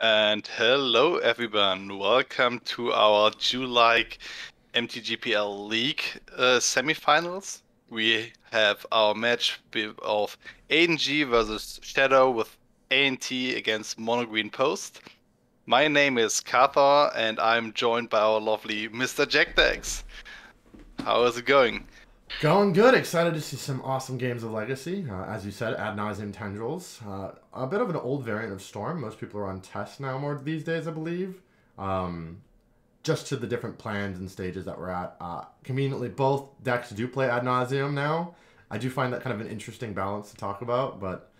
And hello, everyone. Welcome to our July MTGPL League uh, semifinals. We have our match of ANG versus Shadow with ANT against Mono Green Post. My name is Kathar, and I'm joined by our lovely Mr. Jackdax. How is it going? Going good. Excited to see some awesome games of Legacy. Uh, as you said, Ad Nauseam Tendrils. Uh, a bit of an old variant of Storm. Most people are on TES now more these days, I believe. Um, just to the different plans and stages that we're at. Uh, conveniently, both decks do play Ad Nauseam now. I do find that kind of an interesting balance to talk about, but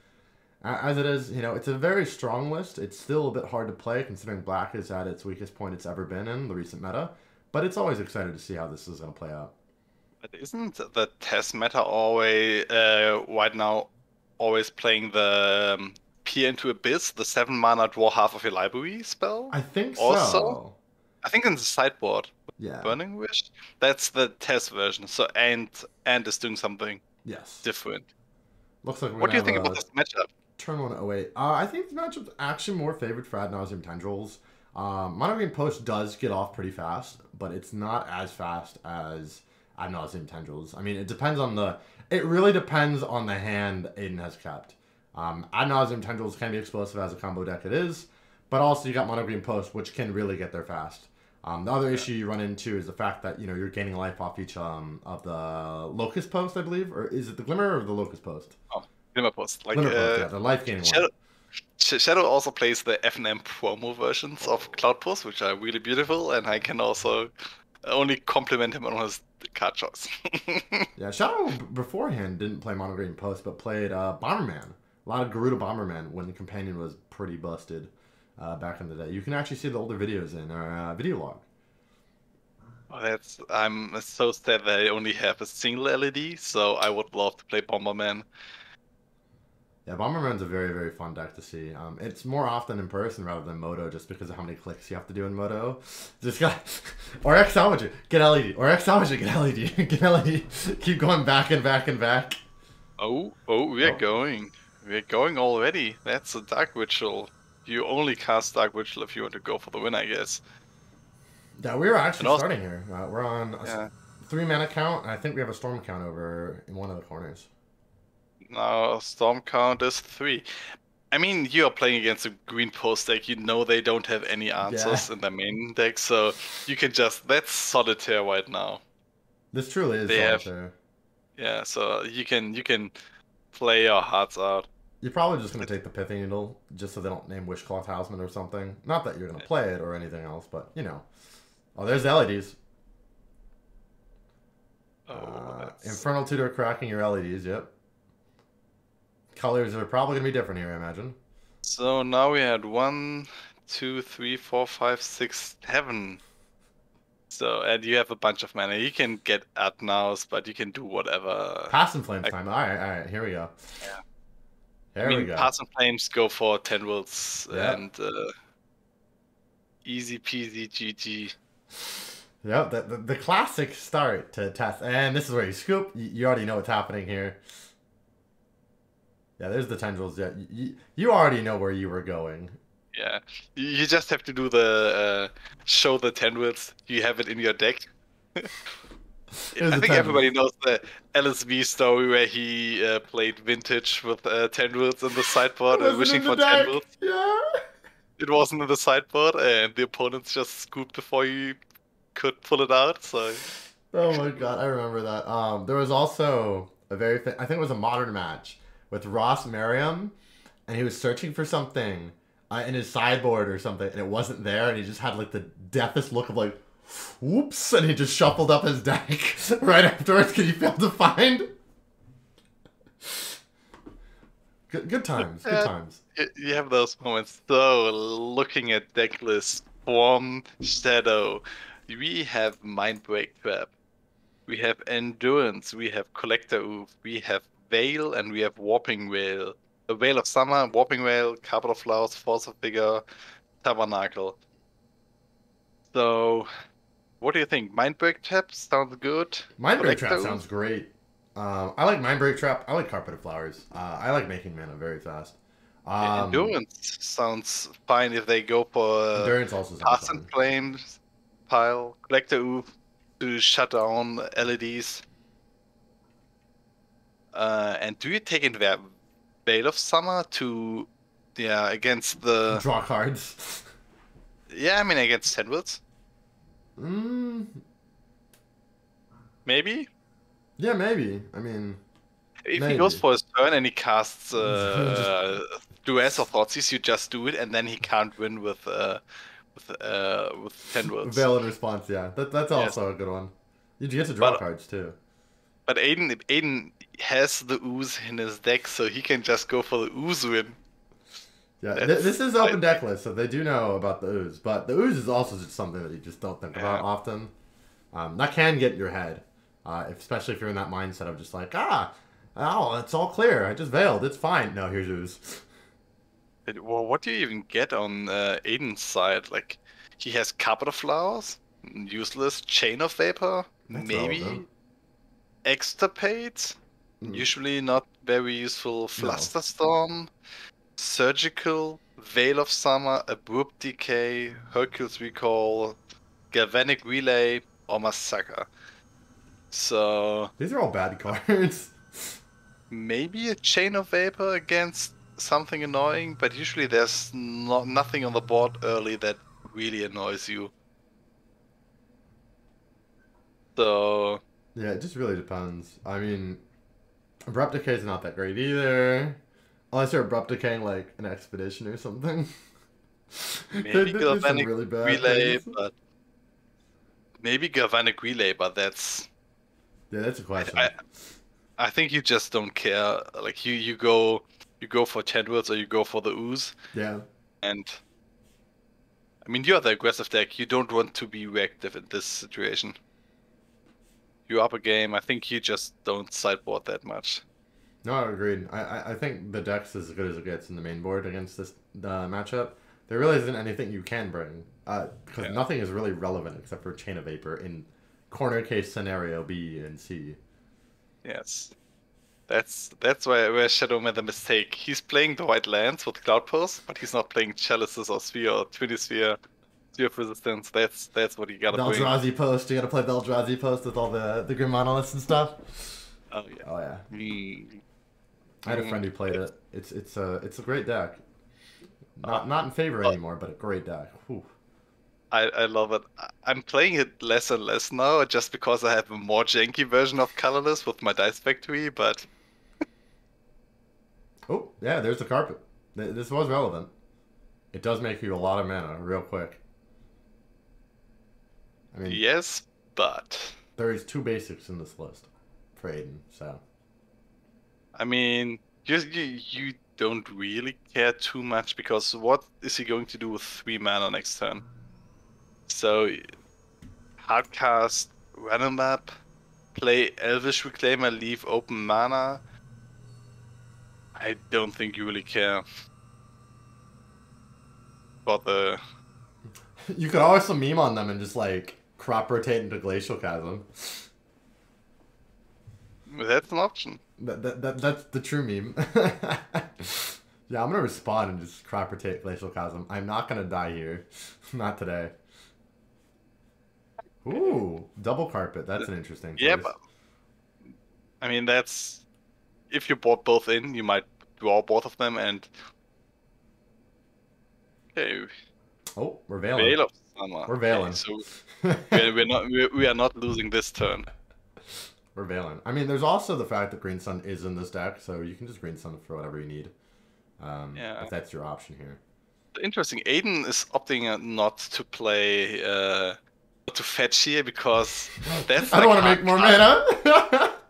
as it is, you know, it's a very strong list. It's still a bit hard to play considering Black is at its weakest point it's ever been in the recent meta, but it's always excited to see how this is going to play out. But isn't the TES meta always uh, right now always playing the um, Peer into Abyss, the seven mana draw half of your library spell? I think also? so. I think in the sideboard. Yeah. Burning Wish. That's the TES version. So and and is doing something Yes. different. Looks like What do you think about this matchup? Turn one oh eight. Uh, I think the matchup's actually more favored for Ad Nauseam Tendrils. Um, Mono Green Post does get off pretty fast, but it's not as fast as Ad Nauseam Tendrils. I mean, it depends on the. It really depends on the hand Aiden has kept. Um, Ad Nauseam Tendrils can be explosive as a combo deck it is, but also you got Mono Green Post, which can really get there fast. Um, the other issue you run into is the fact that you know you're gaining life off each um, of the Locust Post, I believe, or is it the Glimmer or the Locust Post? Oh, Glimmer Post. Like Glimmer Post, uh, yeah, the life gaining one. Shadow, Sh- Shadow also plays the FNM promo versions of Cloud Post, which are really beautiful, and I can also only compliment him on his card choice. Yeah, Shadow beforehand didn't play Mono Green Post, but played uh, Bomberman. A lot of Garuda Bomberman when the companion was pretty busted uh, back in the day. You can actually see the older videos in our uh, video log. Oh, That's I'm so sad that I only have a single LED, so I would love to play Bomberman. Yeah, Bomberman's a very, very fun deck to see. Um, it's more often in person rather than Moto just because of how many clicks you have to do in Moto. Just got... or X Salvager, get LED. Or X Salvager, get LED. get LED. Keep going back and back and back. Oh, oh, we're Oh. going. We're going already. That's a Dark Ritual. You only cast Dark Ritual if you want to go for the win, I guess. Yeah, we were actually also- starting here. Uh, we're on a Yeah. three mana count, and I think we have a storm count over in one of the corners. Now Storm count is three. I mean, you are playing against a green post deck. You know they don't have any answers in their main deck, so you can just that's solitaire right now. This truly is They have- Yeah, so you can you can play your hearts out. You're probably just gonna take the Pithing Needle just so they don't name Wishclaw Talisman or something. Not that you're gonna play it or anything else, but you know. Oh, there's the LEDs. Oh, Uh, Infernal Tutor cracking your LEDs. Yep. Colors are probably gonna be different here, I imagine. So now we had one, two, three, four, five, six, seven. So and you have a bunch of mana. You can get at nows, but you can do whatever. Past in Flames I- time. All right, all right. Here we go. Yeah. There I mean, we go. Past in Flames go for tendrils Yeah. and uh, easy peasy GG. Yep, the, the, the classic start to TES. And this is where you scoop. You, you already know what's happening here. Yeah, there's the tendrils. Yeah, you, you already know where you were going. Yeah, you just have to do the uh, show the tendrils. You have it in your deck. I think everybody knows the LSV story where he uh, played vintage with uh, tendrils in the sideboard and Wasn't wishing for deck. tendrils. Yeah. It wasn't in the sideboard, and the opponents just scooped before you could pull it out. So Oh my god, I remember that. Um, there was also a very, fa- I think it was a modern match with Ross Merriam, and he was searching for something uh, in his sideboard or something, and it wasn't there, and he just had like the deathest look of like, whoops, and he just shuffled up his deck right afterwards because he failed to find. Good, good times, good times. you have those moments. So looking at deck list from Shadow, we have Mindbreak Trap, we have Endurance, we have Collector Ouphe, we have Veil, and we have Warping Wail. A Veil of Summer, Warping Wail, Carpet of Flowers, Force of Vigor, Tabernacle. So, what do you think? Mindbreak Trap sounds good. Mind Break Trap sounds great. Um, I like Mind Break Trap. I like Carpet of Flowers. Uh, I like making mana very fast. Um, Endurance sounds fine if they go for Endurance also Past in Flames pile, Collector Ouphe to shut down LEDs. Uh, and do you take in Ve- Veil of Summer to, yeah, against the, Draw cards. yeah, I mean against Tenwoods, mm, maybe? yeah, maybe. I mean, If he goes for his turn and he casts uh, Duress or Thoughtseize, you just do it, and then he can't win with uh, with uh, with Tenwoods. veiled response. Yeah, that, that's Yes. also a good one. You get to draw But- cards too. But Aiden, Aiden has the ooze in his deck, so he can just go for the ooze win. Yeah, That's- this is open deck list, so they do know about the ooze. But the ooze is also just something that you just don't think about often. Um, that can get in your head, uh, especially if you're in that mindset of just like, ah, oh, it's all clear. I just veiled. It's fine. No, here's ooze. It- Well, what do you even get on uh, Aiden's side? Like, he has Carpet of Flowers, useless, Chain of Vapor, That's maybe relevant. Extirpate, Mm. usually not very useful, Flusterstorm, Surgical, Veil of Summer, Abrupt Decay, Hurkyl's Recall, Galvanic Relay, or Massacre. So, These are all bad cards. maybe a Chain of Vapor against something annoying, but usually there's no, nothing on the board early that really annoys you. So, yeah, it just really depends. I mean, abrupt decay is not that great either, unless you're abrupt decaying like an expedition or something. Maybe Galvanic really bad Relay, things. but maybe Galvanic Relay, but that's Yeah, that's a question. I, I think you just don't care. Like you, you go, you go for ten words or you go for the ooze, yeah. and I mean you are the aggressive deck. You don't want to be reactive in this situation. You up a game. I think you just don't sideboard that much. No, agreed. I, I, I think the deck's as good as it gets in the main board against this uh, matchup. There really isn't anything you can bring because Yeah. nothing is really relevant except for Chain of Vapor in corner case scenario B and C. Yes. That's that's where, where Shadow made the mistake. He's playing the white lands with Cloud Pulse, but he's not playing Chalices or Sphere or Trinisphere. Of Resistance. That's that's what you gotta The bring. Eldrazi post. You gotta play the Eldrazi post with all the the Grim Monoliths and stuff. Oh yeah. Oh yeah. I had a friend who played it. It's it's a it's a great deck. Uh, Not not in favor anymore, but a great deck. Whew. I, I love it. I'm playing it less and less now, just because I have a more janky version of Colorless with my Dice Factory, but Oh yeah, there's the carpet. This was relevant. It does make you a lot of mana real quick. I mean, yes, but there is two basics in this list for Aiden, so I mean, you, you you don't really care too much because what is he going to do with three mana next turn? So, hardcast, random map, play Elvish Reclaimer, leave open mana. I don't think you really care. About the uh, you could also meme on them and just like crop rotate into Glacial Chasm. that's an option. That, that, that that's the true meme. yeah, I'm gonna respond and just crop rotate Glacial Chasm. I'm not gonna die here. not today. Ooh, double carpet. That's an interesting. Yeah, but I mean that's if you bought both in, you might draw both of them and okay, oh, we're veiling. Summer. We're Okay, so we're, we're not we're, we are not losing this turn. We're veiling. I mean, there's also the fact that Green Sun is in this deck, so you can just Green Sun for whatever you need. Um, Yeah. If that's your option here. Interesting. Aiden is opting not to play uh, to fetch here because that's I don't like want to make more mana.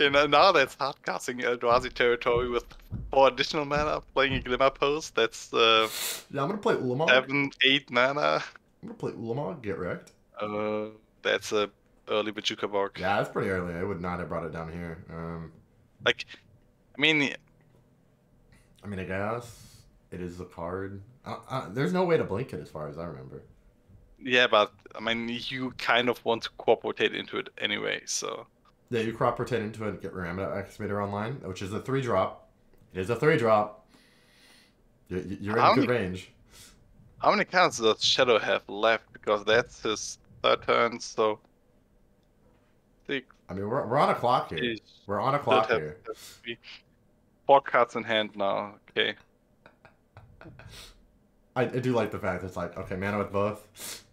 You know, now that's hard casting Eldrazi territory with four additional mana, playing a Glimmer Post. That's uh, yeah, I'm gonna play Ulamog. seven, eight mana. I'm gonna play Ulamog. Get wrecked. Uh, that's a early Bojuka Bog. Yeah, that's pretty early. I would not have brought it down here. Um, Like, I mean, I mean, I guess it is a card. Uh, uh, there's no way to blink it, as far as I remember. yeah, but I mean, you kind of want to crop rotate into it anyway, so. Yeah, you crop rotate into it and get Ramunap Excavator online, which is a three drop. It is a three drop. You're, you're in good range. How many cards does Shadow have left? Because that's his third turn, so six, I mean, we're, we're on a clock here. eight, We're on a clock have- here. have four cards in hand now. Okay. I, I do like the fact it's like, okay, mana with both.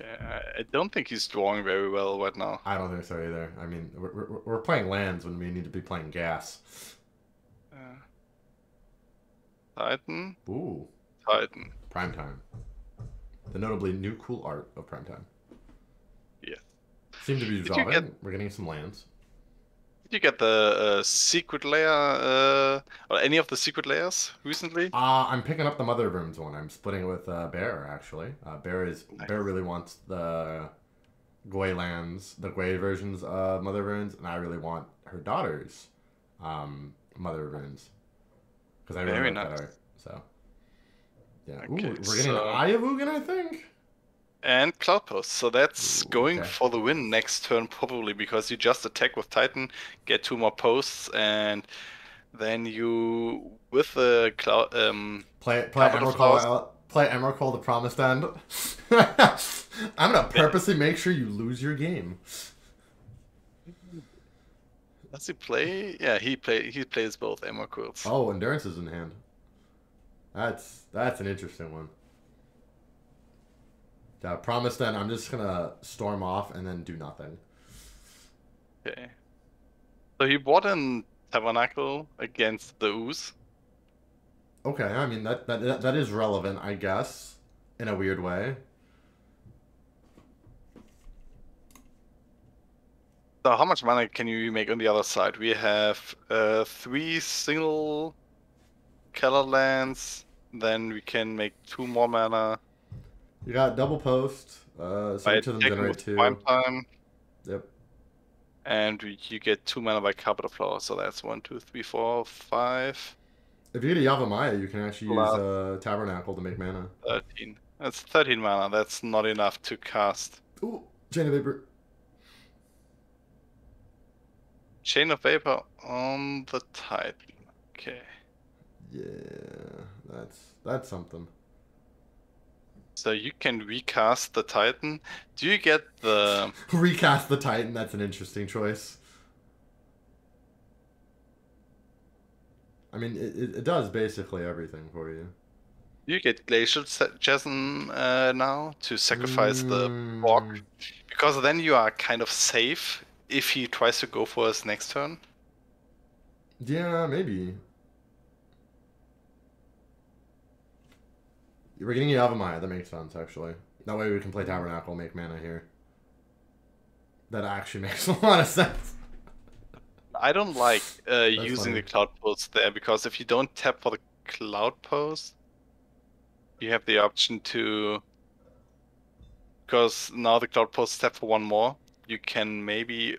Yeah, I- I don't think he's drawing very well right now. I don't think so either. I mean, we're, we're, we're playing lands when we need to be playing gas. Uh, Titan, Ooh, Titan. prime time. The notably new cool art of prime time. Yes. Seem to be resolving. get- We're getting some lands. Did you get the uh, Secret Lair, uh, or any of the Secret Lairs recently? Uh, I'm picking up the Mother of Runes one. I'm splitting it with uh, Bear actually. Uh, Bear is Nice. Bear really wants the Gwei lands, the Gwei versions of Mother of Runes, and I really want her daughter's um, Mother of Runes because I really Very like that nice. art. So yeah, Okay, Ooh, we're getting so- an Eye of Ugin, I think. And Cloud Post. So that's Ooh, going okay. for the win next turn, probably, because you just attack with Titan, get two more posts, and then you, with the Cloud, um, Play play Capital Emrakul. Play Emrakul the Promised End. I'm gonna purposely make sure you lose your game. does he play? Yeah, he play. He plays both Emrakuls. Oh, endurance is in hand. That's that's an interesting one. Yeah, promise then I'm just gonna storm off and then do nothing. Okay. So he bought in Tabernacle against the Ooze. Okay, I mean that that that, that is relevant, I guess, in a weird way. So how much money can you make on the other side? We have uh, three single color lands. Then we can make two more mana You got double post, uh, by to them generate two. prime time, Yep. and we, you get two mana by Carpet of Flower. So that's one, two, three, four, five, If you get a Yavimaya, you can actually use Wow. uh, Tabernacle to make mana. thirteen. That's thirteen mana. That's not enough to cast Ooh, Chain of Vapor. Chain of Vapor on the Titan. Okay. Yeah, that's that's something. So you can recast the Titan. Do you get the Recast the Titan. That's an interesting choice. I mean, it, it, does basically everything for you. you get Glacial Chasm uh, now to sacrifice the Bog? Mm, Because then you are kind of safe if he tries to go for his next turn. Yeah, maybe. We're getting Yavimaya. That makes sense, actually. That way we can play Tabernacle, make mana here. That actually makes a lot of sense. I don't like uh, using funny. the Cloud Post there because if you don't tap for the Cloud Post, you have the option to. Because now the Cloud Post tap for one more, you can maybe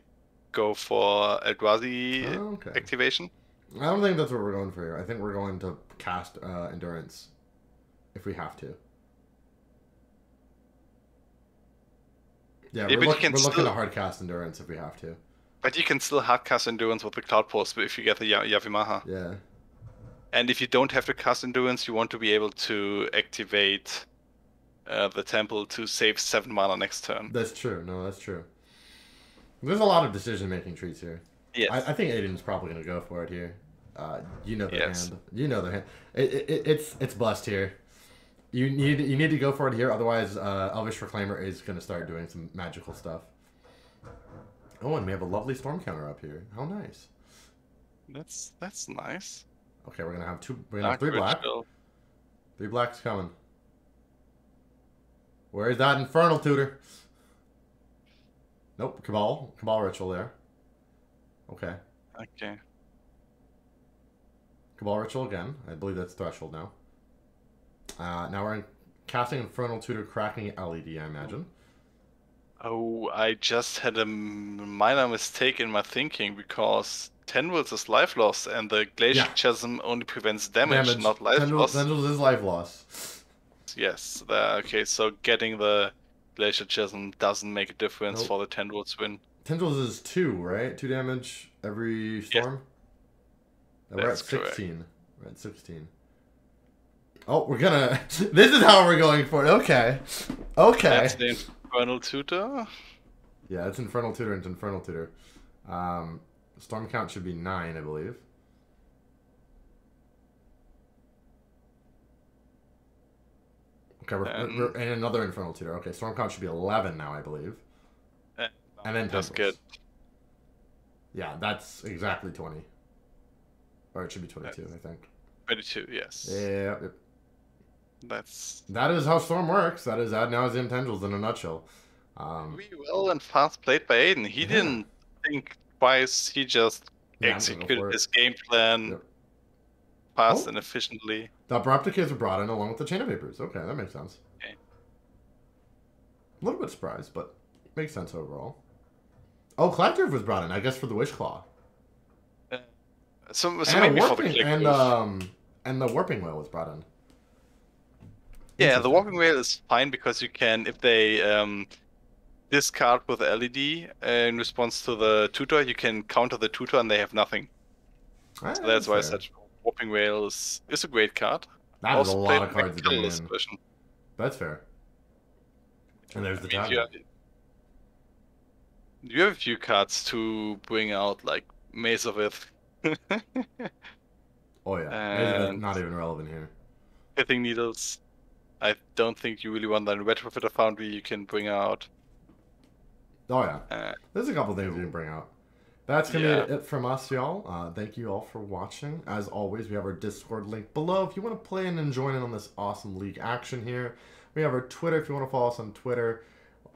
go for Eldrazi Oh, okay. activation. I don't think that's what we're going for here. I think we're going to cast uh, Endurance if we have to. Yeah, Yeah, we're, but look, we're looking still- to hard cast Endurance if we have to. But you can still hardcast Endurance with the Cloud Post if you get the Ya- Yavimaya. Yeah. And if you don't have to cast Endurance, you want to be able to activate uh, the Temple to save 7 mana next turn. That's true. No, that's true. There's a lot of decision making trees here. Yes. I, I think Aiden's probably gonna go for it here. Uh, you know the Yes. hand. You know the hand. It, it, it- it's it's bust here. You need you need to go for it here. Otherwise, uh, Elvish Reclaimer is gonna start doing some magical stuff. Oh, and we have a lovely storm counter up here. How nice. That's that's nice. Okay, we're gonna have two. We're gonna have three black. Three blacks coming. Where is that infernal tutor? Nope, Cabal. Cabal ritual there. Okay. Okay. Cabal Ritual again. I believe that's Threshold now. Uh, now we're in casting Infernal Tutor Cracking LED, I imagine. Oh, I just had a minor mistake in my thinking because Tendrils is life loss and the Glacial Yeah. Chasm only prevents damage, not life Tendrils, loss. Tendrils is life loss. Yes. there- okay, so getting the Glacial Chasm doesn't make a difference Nope. for the Tendrils win. Tendrils is two, right? Two damage every storm? Uh, We're at That's correct. 16. We're at 16. Oh, we're gonna. This is how we're going for it. Okay. Okay. That's the Infernal Tutor. Yeah, it's Infernal Tutor and Infernal Tutor. Um, storm count should be nine, I believe. Okay, we're, And- we're in another Infernal Tutor. Okay, storm count should be 11 now, I believe. Eh, And then That's good. Yeah, that's exactly 20. Or it should be 22, I think. 22, yes. Yeah, yep. That's that is how Storm works. That is ad nauseam tendrils in a nutshell. Um, really well and fast played by Aiden. He Yeah. didn't think twice, he just Yeah, I'm gonna go for executed his game plan Yep. fast Oh. and efficiently. The Abrupt Decays were brought in along with the Chain of Vapors. Okay, that makes sense. Okay. A little bit surprised, but makes sense overall. Oh, Collective was brought in, I guess, for the Wish Claw. So, so and maybe a for the warping, and um, and the Warping Wail was brought in. Yeah, the Warping Wail is fine because you can, if they um, discard with LED in response to the tutor, you can counter the tutor and they have nothing. Ah, So that's why fair. such Warping Wail is, is a great card. That is a lot of cards to in. version. That's fair. And there's the I mean, you, have, you have a few cards to bring out, like Maze of Ith, Oh yeah, and- not even relevant here. Pithing Needles. I don't think you really want that in Retrofitter Foundry. You can bring out. Oh yeah. Uh, There's a couple things we can bring out. That's gonna Yeah. be it from us, y'all. Uh, thank you all for watching. As always, we have our Discord link below if you want to play in and join in on this awesome league action here. We have our Twitter if you want to follow us on Twitter.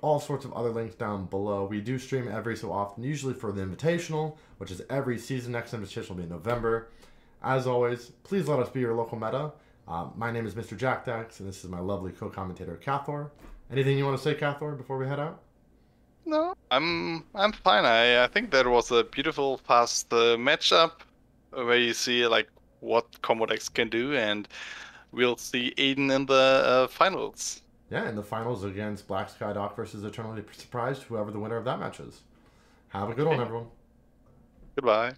All sorts of other links down below. We do stream every so often, usually for the Invitational, which is every season. Next Invitational will be in November. As always, please let us be your local meta. Uh, my name is Mr. Jack Dax, and this is my lovely co-commentator Cathor. Anything you want to say, Cathor, before we head out? no, I'm I'm fine. I, I think that was a beautiful, fast uh, matchup where you see like what combo decks can do, and we'll see Aiden in the uh, finals. Yeah, in the finals against Black Sky Doc versus Eternally Surprised, whoever the winner of that match is. Have a good one, everyone. Goodbye.